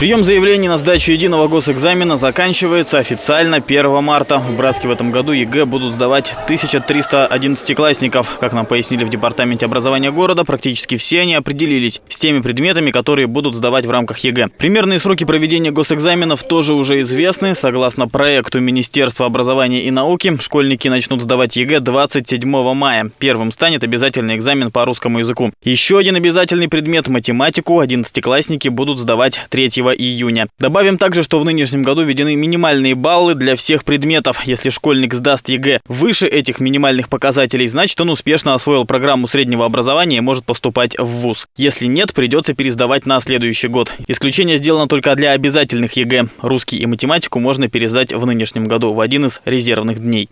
Прием заявлений на сдачу единого госэкзамена заканчивается официально 1 марта. В Братске в этом году ЕГЭ будут сдавать 1311-классников. Как нам пояснили в Департаменте образования города, практически все они определились с теми предметами, которые будут сдавать в рамках ЕГЭ. Примерные сроки проведения госэкзаменов тоже уже известны. Согласно проекту Министерства образования и науки, школьники начнут сдавать ЕГЭ 27 мая. Первым станет обязательный экзамен по русскому языку. Еще один обязательный предмет – математику – одиннадцатиклассники будут сдавать 3 июня. Добавим также, что в нынешнем году введены минимальные баллы для всех предметов. Если школьник сдаст ЕГЭ выше этих минимальных показателей, значит он успешно освоил программу среднего образования и может поступать в ВУЗ. Если нет, придется пересдавать на следующий год. Исключение сделано только для обязательных ЕГЭ. Русский и математику можно пересдать в нынешнем году в один из резервных дней.